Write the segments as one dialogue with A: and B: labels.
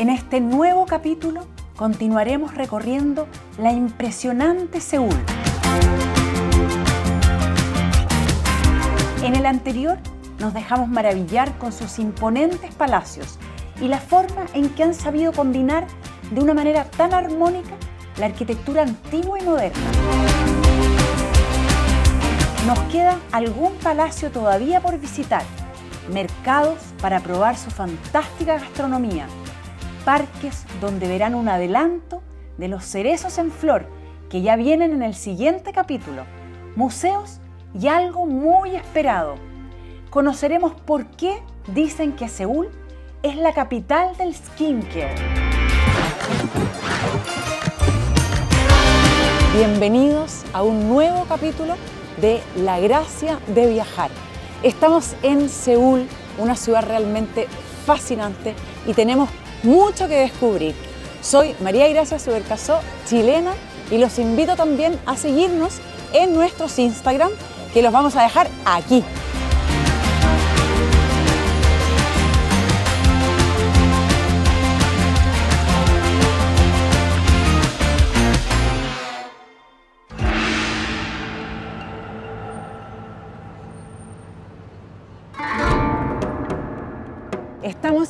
A: En este nuevo capítulo continuaremos recorriendo la impresionante Seúl. En el anterior nos dejamos maravillar con sus imponentes palacios y la forma en que han sabido combinar de una manera tan armónica la arquitectura antigua y moderna. Nos queda algún palacio todavía por visitar, mercados para probar su fantástica gastronomía, parques donde verán un adelanto de los cerezos en flor que ya vienen en el siguiente capítulo, museos y algo muy esperado. Conoceremos por qué dicen que Seúl es la capital del skincare. Bienvenidos a un nuevo capítulo de La Gracia de Viajar. Estamos en Seúl, una ciudad realmente fascinante y tenemos mucho que descubrir. Soy María Gracia Subercasó, chilena, y los invito también a seguirnos en nuestros Instagram, que los vamos a dejar aquí.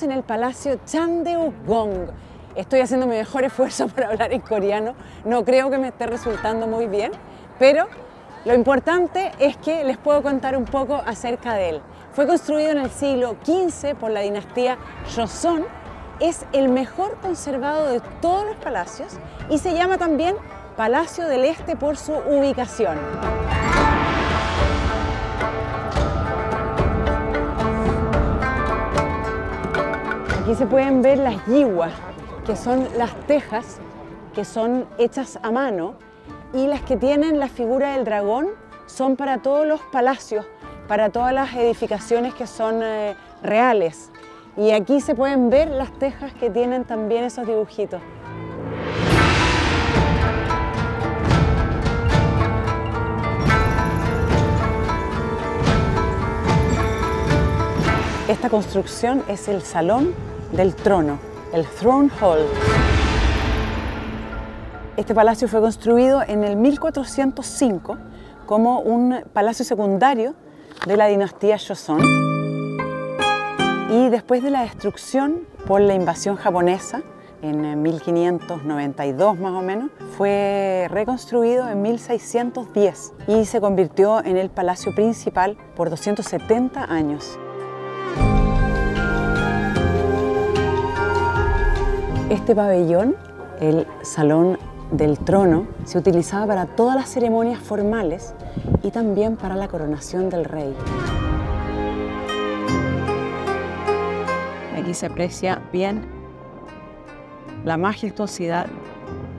A: En el Palacio Chandeugong. Estoy haciendo mi mejor esfuerzo para hablar en coreano. No creo que me esté resultando muy bien, pero lo importante es que les puedo contar un poco acerca de él. Fue construido en el siglo XV por la dinastía Joseon. Es el mejor conservado de todos los palacios y se llama también Palacio del Este por su ubicación. Aquí se pueden ver las yiwas, que son las tejas que son hechas a mano y las que tienen la figura del dragón son para todos los palacios, para todas las edificaciones que son eh, reales. Y aquí se pueden ver las tejas que tienen también esos dibujitos. Esta construcción es el Salón del Trono, el Throne Hall. Este palacio fue construido en el 1405 como un palacio secundario de la dinastía Joseon. Y después de la destrucción por la invasión japonesa, en 1592 más o menos, fue reconstruido en 1610 y se convirtió en el palacio principal por 270 años. Este pabellón, el Salón del Trono, se utilizaba para todas las ceremonias formales y también para la coronación del rey. Aquí se aprecia bien la majestuosidad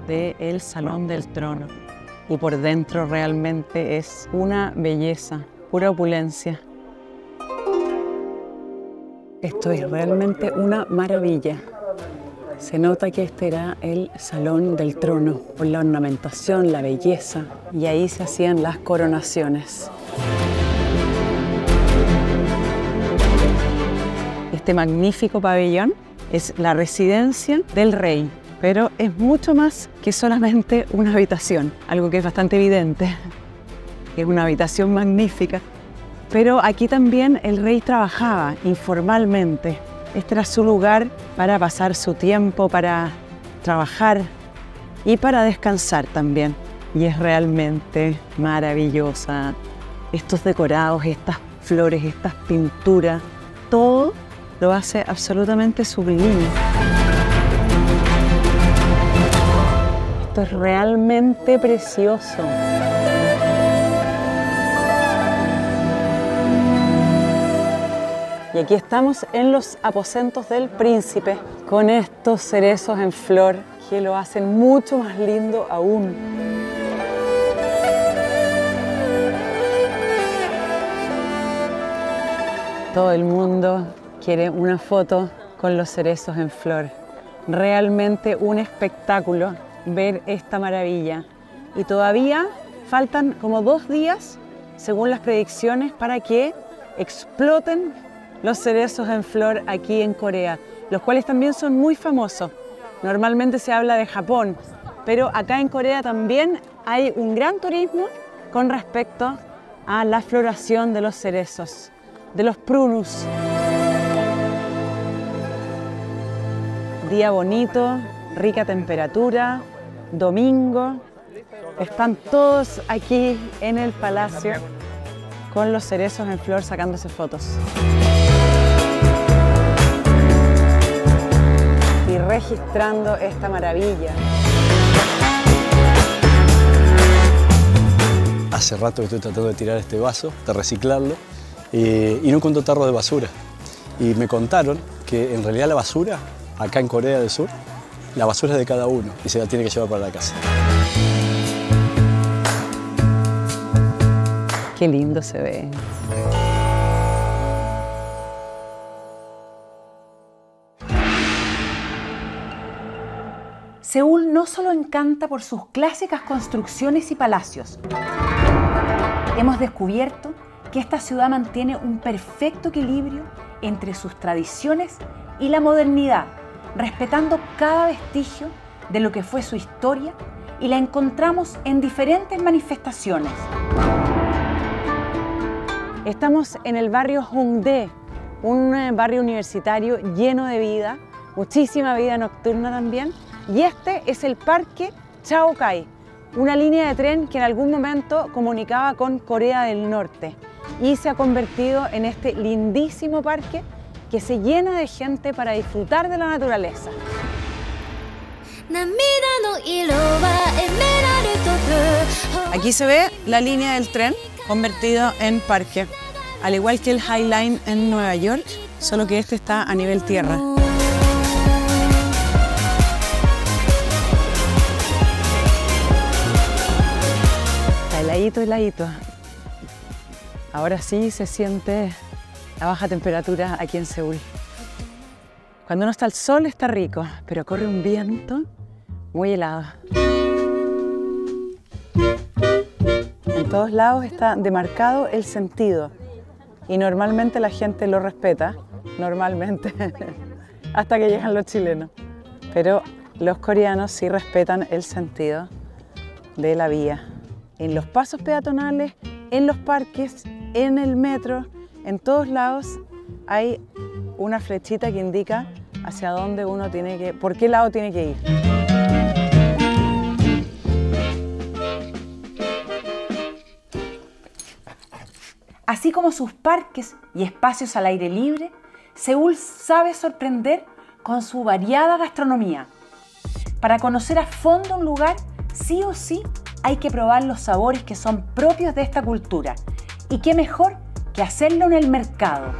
A: del Salón del Trono y por dentro realmente es una belleza, pura opulencia. Esto es realmente una maravilla. Se nota que este era el salón del trono, por la ornamentación, la belleza, y ahí se hacían las coronaciones. Este magnífico pabellón es la residencia del rey, pero es mucho más que solamente una habitación, algo que es bastante evidente. Es una habitación magnífica, pero aquí también el rey trabajaba informalmente este era su lugar para pasar su tiempo, para trabajar y para descansar también. Y es realmente maravillosa. Estos decorados, estas flores, estas pinturas, todo lo hace absolutamente sublime. Esto es realmente precioso. Y aquí estamos en los aposentos del príncipe con estos cerezos en flor que lo hacen mucho más lindo aún. Todo el mundo quiere una foto con los cerezos en flor. Realmente un espectáculo ver esta maravilla. Y todavía faltan como dos días, según las predicciones, para que exploten los cerezos en flor aquí en Corea, los cuales también son muy famosos. Normalmente se habla de Japón, pero acá en Corea también hay un gran turismo con respecto a la floración de los cerezos, de los prunus. Día bonito, rica temperatura, domingo. Están todos aquí en el palacio con los cerezos en flor sacándose fotos. Registrando esta maravilla.
B: Hace rato que estoy tratando de tirar este vaso, de reciclarlo, eh, y no encuentro tarro de basura. Y me contaron que en realidad la basura, acá en Corea del Sur, la basura es de cada uno y se la tiene que llevar para la casa.
A: Qué lindo se ve.
C: Seúl no solo encanta por sus clásicas construcciones y palacios. Hemos descubierto que esta ciudad mantiene un perfecto equilibrio entre sus tradiciones y la modernidad, respetando cada vestigio de lo que fue su historia y la encontramos en diferentes manifestaciones.
A: Estamos en el barrio Hongdae, un eh, barrio universitario lleno de vida, muchísima vida nocturna también, y este es el Parque Chao Kai, una línea de tren que en algún momento comunicaba con Corea del Norte y se ha convertido en este lindísimo parque que se llena de gente para disfrutar de la naturaleza. Aquí se ve la línea del tren convertido en parque, al igual que el High Line en Nueva York, solo que este está a nivel tierra. Heladito, heladito. Ahora sí se siente la baja temperatura aquí en Seúl. Cuando no está el sol está rico, pero corre un viento muy helado. En todos lados está demarcado el sentido y normalmente la gente lo respeta, normalmente, hasta que llegan los chilenos. Pero los coreanos sí respetan el sentido de la vía. En los pasos peatonales, en los parques, en el metro, en todos lados hay una flechita que indica hacia dónde uno tiene que, por qué lado tiene que ir.
C: Así como sus parques y espacios al aire libre, Seúl sabe sorprender con su variada gastronomía. Para conocer a fondo un lugar, sí o sí hay que probar los sabores que son propios de esta cultura. Y qué mejor que hacerlo en el mercado.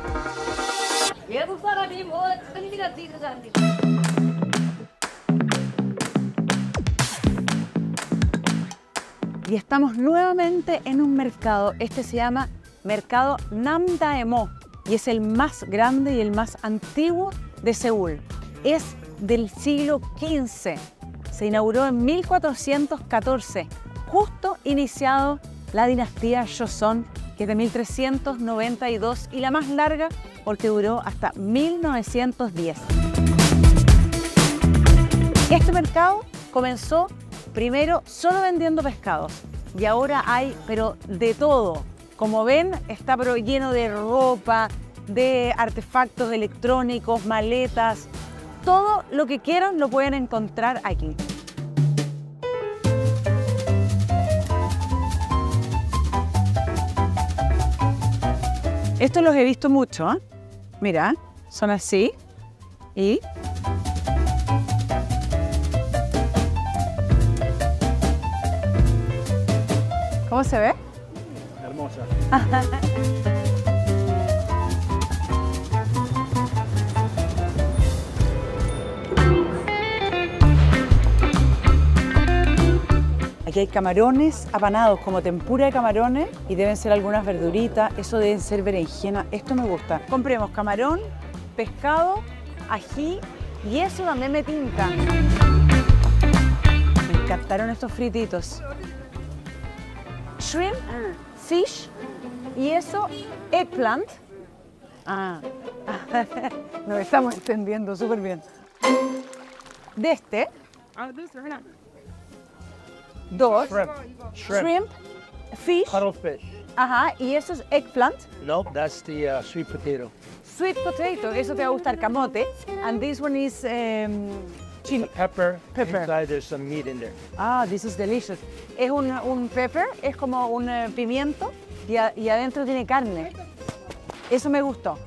A: Y estamos nuevamente en un mercado, este se llama Mercado Namdaemo y es el más grande y el más antiguo de Seúl. Es del siglo XV, se inauguró en 1414, justo iniciado la dinastía Joseon, que es de 1392 y la más larga porque duró hasta 1910. Este mercado comenzó primero solo vendiendo pescados y ahora hay, pero de todo. Como ven, está pero lleno de ropa, de artefactos electrónicos, maletas, todo lo que quieran lo pueden encontrar aquí. Estos los he visto mucho, ¿eh? Mira, son así y ¿Cómo se ve?
B: Hermosa.
A: Aquí hay camarones apanados, como tempura de camarones, y deben ser algunas verduritas, eso deben ser berenjena, esto me gusta. Compremos camarón, pescado, ají, y eso también me tinta. Me encantaron estos frititos. Shrimp, fish, y eso, eggplant. Ah, Nos estamos entendiendo súper bien. De este, dos,
D: Shrimp. Shrimp.
A: shrimp, fish,
D: Cuttlefish.
A: ajá, y eso es eggplant,
D: Nope, that's the uh, sweet potato.
A: sweet potato, eso te va a gustar, camote, and this one is um, chili.
D: Pepper.
A: Pepper.
D: Inside there's some meat in there.
A: Ah, this is delicious. Es un, un pepper, es como un eh, pimiento y, a- y adentro tiene carne. Eso me gustó.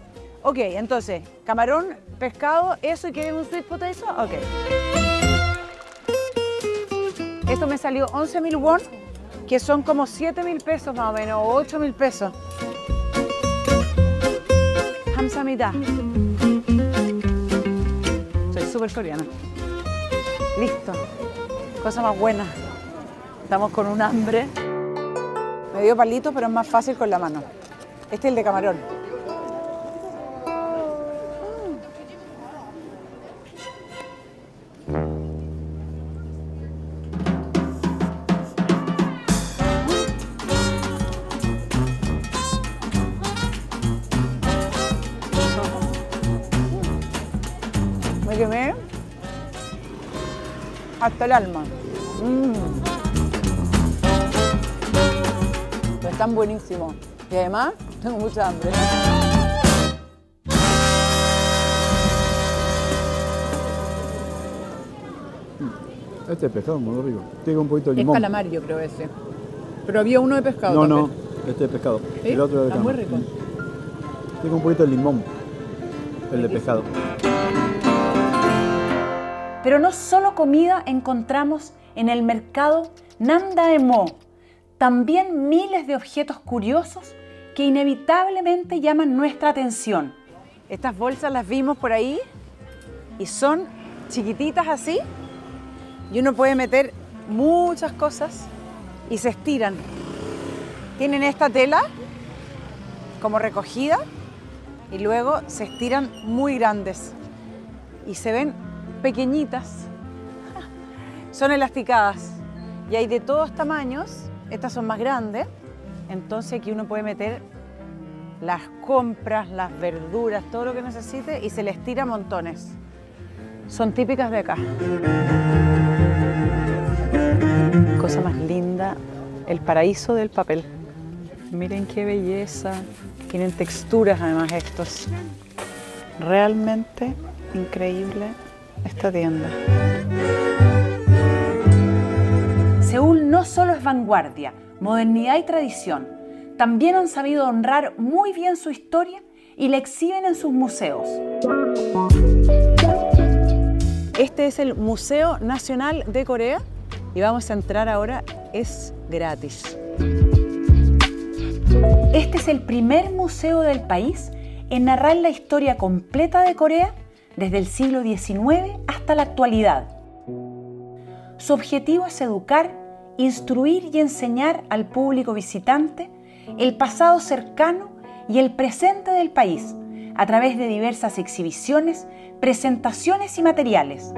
A: Ok, entonces, camarón, pescado, eso y quieren un sweet potato, ok. Esto me salió 11 mil won, que son como 7 mil pesos más o menos, o 8 mil pesos. Hamsamida. Soy súper coreana. Listo. Cosa más buena. Estamos con un hambre. Me dio palito, pero es más fácil con la mano. Este es el de camarón. Hasta el alma. Mm. Están buenísimos. Y además, tengo mucha hambre.
B: Este pescado muy rico. Tiene un poquito de
A: Es
B: limón.
A: calamar, yo creo ese. Pero había uno de pescado.
B: No, no, este es pescado. El otro es de
A: Está muy rico.
B: Tiene un poquito de limón. El de pescado.
A: Pero no solo comida encontramos en el mercado Namdaemo, también miles de objetos curiosos que inevitablemente llaman nuestra atención. Estas bolsas las vimos por ahí y son chiquititas así y uno puede meter muchas cosas y se estiran. Tienen esta tela como recogida y luego se estiran muy grandes y se ven pequeñitas. Son elasticadas y hay de todos tamaños. Estas son más grandes. Entonces aquí uno puede meter las compras, las verduras, todo lo que necesite y se le estira montones. Son típicas de acá. Cosa más linda, el paraíso del papel. Miren qué belleza. Tienen texturas además estos. Realmente increíble esta tienda. Seúl no solo es vanguardia, modernidad y tradición, también han sabido honrar muy bien su historia y la exhiben en sus museos. Este es el Museo Nacional de Corea y vamos a entrar ahora, es gratis. Este es el primer museo del país en narrar la historia completa de Corea desde el siglo XIX hasta la actualidad. Su objetivo es educar, instruir y enseñar al público visitante el pasado cercano y el presente del país a través de diversas exhibiciones, presentaciones y materiales.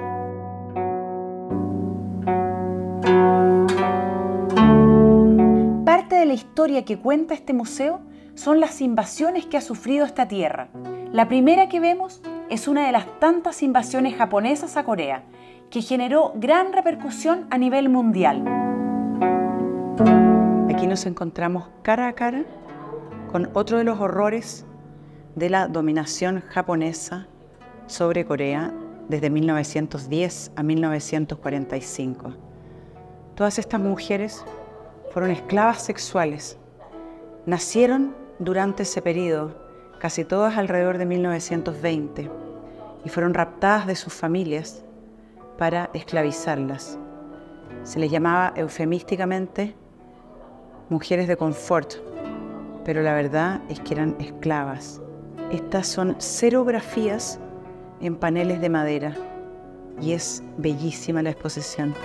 A: Parte de la historia que cuenta este museo son las invasiones que ha sufrido esta tierra. La primera que vemos es una de las tantas invasiones japonesas a Corea, que generó gran repercusión a nivel mundial. Aquí nos encontramos cara a cara con otro de los horrores de la dominación japonesa sobre Corea desde 1910 a 1945. Todas estas mujeres fueron esclavas sexuales. Nacieron durante ese periodo, casi todas alrededor de 1920, y fueron raptadas de sus familias para esclavizarlas. Se les llamaba eufemísticamente mujeres de confort, pero la verdad es que eran esclavas. Estas son serografías en paneles de madera y es bellísima la exposición.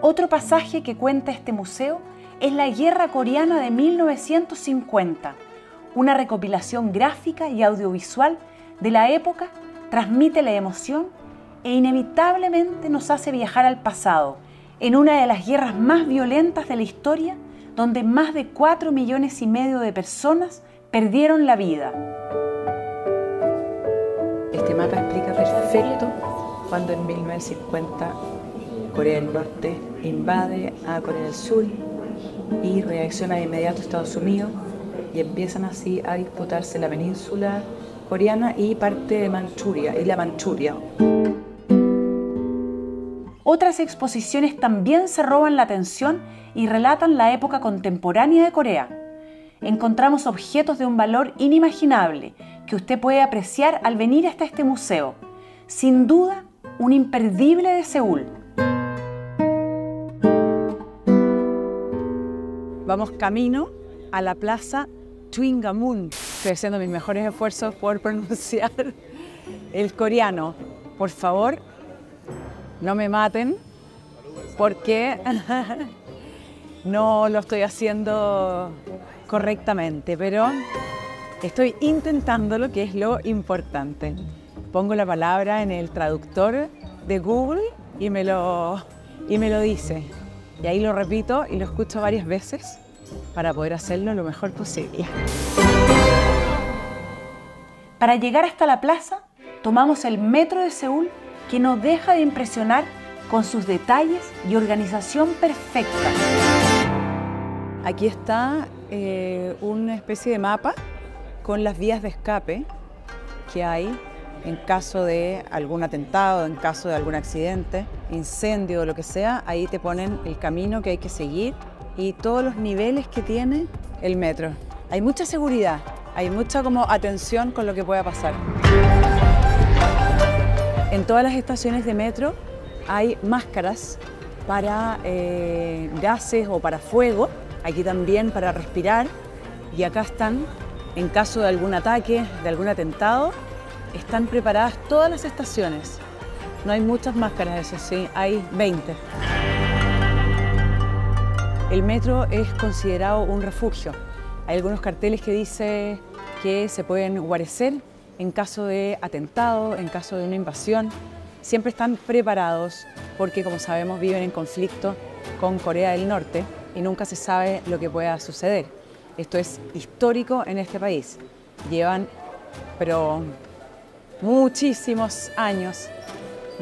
A: Otro pasaje que cuenta este museo es la Guerra Coreana de 1950. Una recopilación gráfica y audiovisual de la época transmite la emoción e inevitablemente nos hace viajar al pasado, en una de las guerras más violentas de la historia, donde más de 4 millones y medio de personas
C: perdieron la vida.
A: Este mapa explica perfecto cuando en 1950 Corea del Norte invade a Corea del Sur y reacciona de inmediato Estados Unidos y empiezan así a disputarse la península coreana y parte de Manchuria, y la Manchuria.
C: Otras exposiciones también se roban la atención y relatan la época contemporánea de Corea. Encontramos objetos de un valor inimaginable que usted puede apreciar al venir hasta este museo. Sin duda, un imperdible de Seúl.
A: Vamos camino a la plaza Twingamun. Estoy haciendo mis mejores esfuerzos por pronunciar el coreano. Por favor, no me maten porque no lo estoy haciendo correctamente, pero estoy intentando lo que es lo importante. Pongo la palabra en el traductor de Google y me lo, y me lo dice. Y ahí lo repito y lo escucho varias veces para poder hacerlo lo mejor posible.
C: Para llegar hasta la plaza, tomamos el metro de Seúl que no deja de impresionar con sus detalles y organización perfecta.
A: Aquí está eh, una especie de mapa con las vías de escape que hay en caso de algún atentado, en caso de algún accidente, incendio lo que sea, ahí te ponen el camino que hay que seguir y todos los niveles que tiene el metro. Hay mucha seguridad, hay mucha como atención con lo que pueda pasar. En todas las estaciones de metro hay máscaras para eh, gases o para fuego, aquí también para respirar y acá están, en caso de algún ataque, de algún atentado, están preparadas todas las estaciones. No hay muchas máscaras, eso sí, hay 20. El metro es considerado un refugio. Hay algunos carteles que dicen que se pueden guarecer en caso de atentado, en caso de una invasión. Siempre están preparados porque, como sabemos, viven en conflicto con Corea del Norte y nunca se sabe lo que pueda suceder. Esto es histórico en este país. Llevan, pero muchísimos años,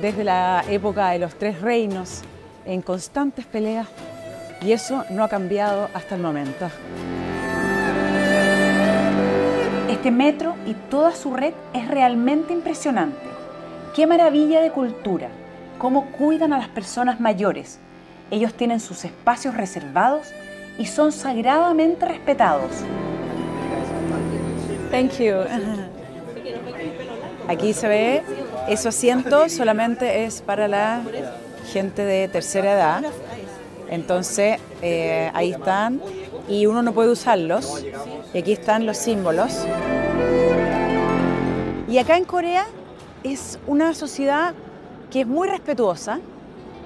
A: desde la época de los tres reinos, en constantes peleas y eso no ha cambiado hasta el momento.
C: Este metro y toda su red es realmente impresionante. Qué maravilla de cultura, cómo cuidan a las personas mayores. Ellos tienen sus espacios reservados y son sagradamente respetados.
A: Thank you. Aquí se ve, ese asiento solamente es para la gente de tercera edad. Entonces, eh, ahí están y uno no puede usarlos. Y aquí están los símbolos. Y acá en Corea es una sociedad que es muy respetuosa,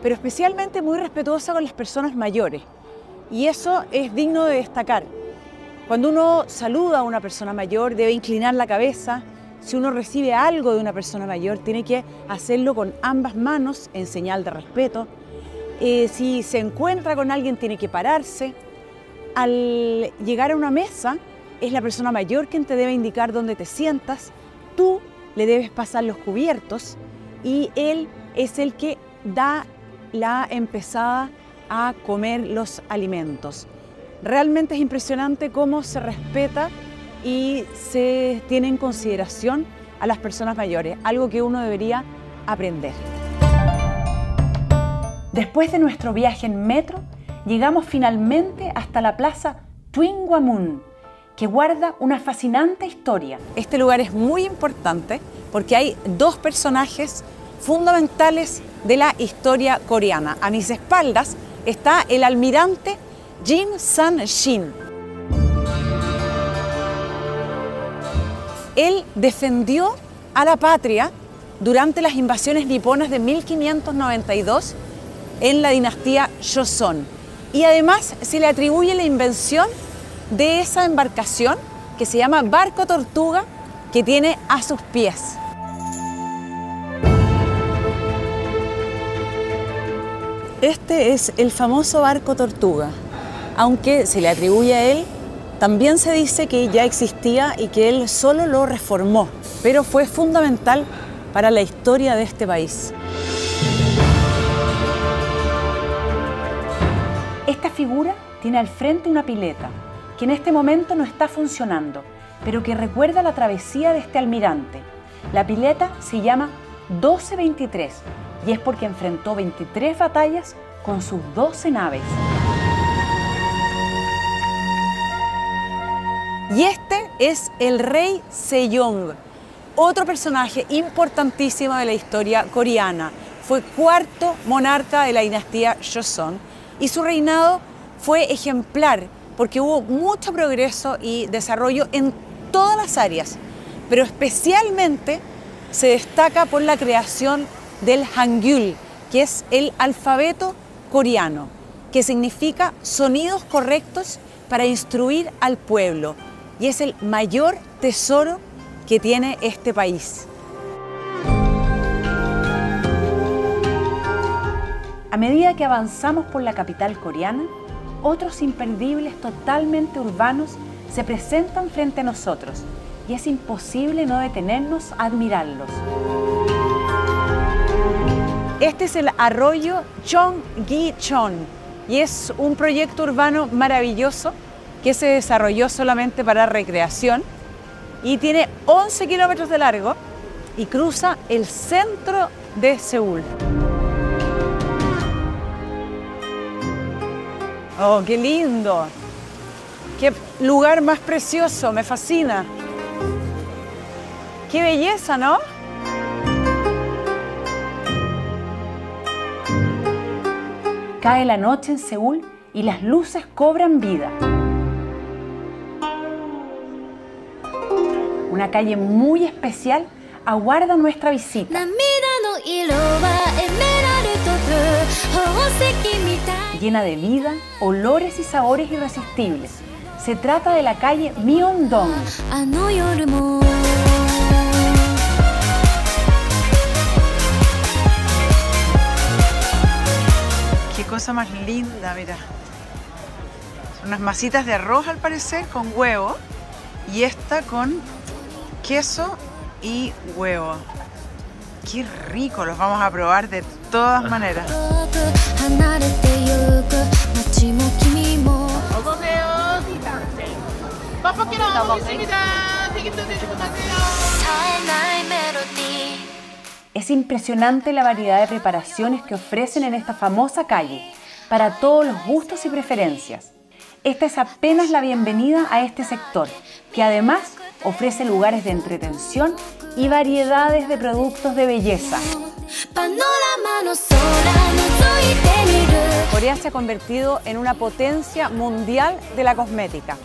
A: pero especialmente muy respetuosa con las personas mayores. Y eso es digno de destacar. Cuando uno saluda a una persona mayor, debe inclinar la cabeza. Si uno recibe algo de una persona mayor, tiene que hacerlo con ambas manos en señal de respeto. Eh, si se encuentra con alguien, tiene que pararse. Al llegar a una mesa, es la persona mayor quien te debe indicar dónde te sientas. Tú le debes pasar los cubiertos y él es el que da la empezada a comer los alimentos. Realmente es impresionante cómo se respeta y se tiene en consideración a las personas mayores, algo que uno debería aprender.
C: Después de nuestro viaje en metro, llegamos finalmente hasta la plaza Twingwamun, que guarda una fascinante historia.
A: Este lugar es muy importante porque hay dos personajes fundamentales de la historia coreana. A mis espaldas está el almirante Jin San-shin. Él defendió a la patria durante las invasiones niponas de 1592 en la dinastía Joseon. Y además se le atribuye la invención de esa embarcación que se llama barco tortuga que tiene a sus pies. Este es el famoso barco tortuga. Aunque se le atribuye a él, también se dice que ya existía y que él solo lo reformó, pero fue fundamental para la historia de este país.
C: Esta figura tiene al frente una pileta que en este momento no está funcionando, pero que recuerda la travesía de este almirante. La pileta se llama 1223 y es porque enfrentó 23 batallas con sus 12 naves.
A: Y este es el rey Sejong, otro personaje importantísimo de la historia coreana. Fue cuarto monarca de la dinastía Joseon y su reinado fue ejemplar porque hubo mucho progreso y desarrollo en todas las áreas, pero especialmente se destaca por la creación del Hangul, que es el alfabeto coreano, que significa sonidos correctos para instruir al pueblo y es el mayor tesoro que tiene este país.
C: A medida que avanzamos por la capital coreana, otros imperdibles totalmente urbanos se presentan frente a nosotros y es imposible no detenernos a admirarlos.
A: Este es el arroyo Chong-gi-chon y es un proyecto urbano maravilloso que se desarrolló solamente para recreación y tiene 11 kilómetros de largo y cruza el centro de Seúl. Oh, qué lindo. Qué lugar más precioso, me fascina. Qué belleza, ¿no?
C: Cae la noche en Seúl y las luces cobran vida. Una calle muy especial aguarda nuestra visita. Llena de vida, olores y sabores irresistibles. Se trata de la calle Myeongdong.
A: Qué cosa más linda, mira. Son unas masitas de arroz al parecer con huevo y esta con queso y huevo. Qué rico, los vamos a probar de todas maneras.
C: Es impresionante la variedad de preparaciones que ofrecen en esta famosa calle, para todos los gustos y preferencias. Esta es apenas la bienvenida a este sector, que además ofrece lugares de entretención y variedades de productos de belleza.
A: Corea se ha convertido en una potencia mundial de la cosmética.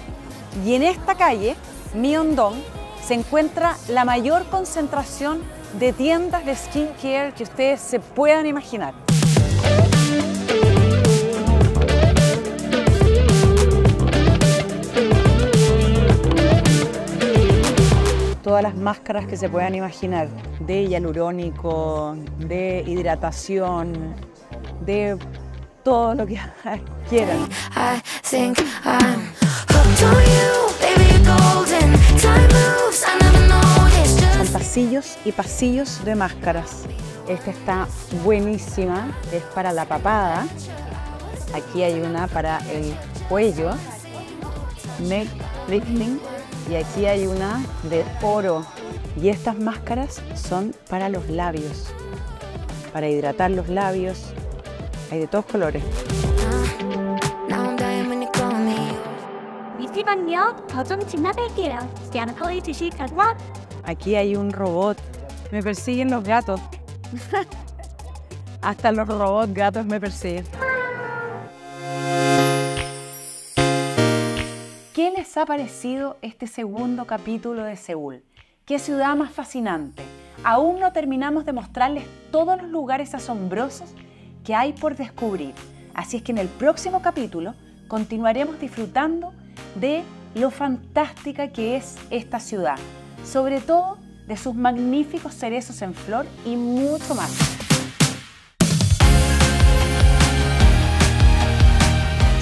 A: Y en esta calle, Myeongdong, se encuentra la mayor concentración de tiendas de skincare que ustedes se puedan imaginar. Todas las máscaras que se puedan imaginar, de hialurónico, de hidratación, de todo lo que quieran. Son pasillos y pasillos de máscaras. Esta está buenísima, es para la papada. Aquí hay una para el cuello, neck lifting, y aquí hay una de oro. Y estas máscaras son para los labios, para hidratar los labios. Hay de todos colores. Aquí hay un robot. Me persiguen los gatos. Hasta los robots gatos me persiguen.
C: Les ha parecido este segundo capítulo de Seúl? ¿Qué ciudad más fascinante? Aún no terminamos de mostrarles todos los lugares asombrosos que hay por descubrir. Así es que en el próximo capítulo continuaremos disfrutando de lo fantástica que es esta ciudad, sobre todo de sus magníficos cerezos en flor y mucho más.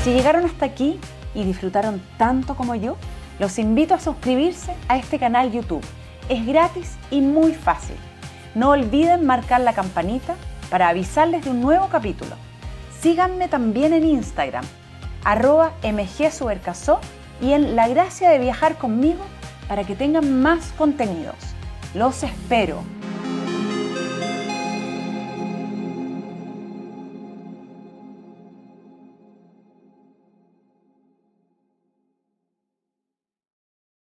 C: Si llegaron hasta aquí,
A: y disfrutaron tanto como yo? Los invito a suscribirse a este canal YouTube. Es gratis y muy fácil. No olviden marcar la campanita para avisarles de un nuevo capítulo. Síganme también en Instagram, arroba mgsubercasó y en La Gracia de Viajar conmigo para que tengan más contenidos. Los espero.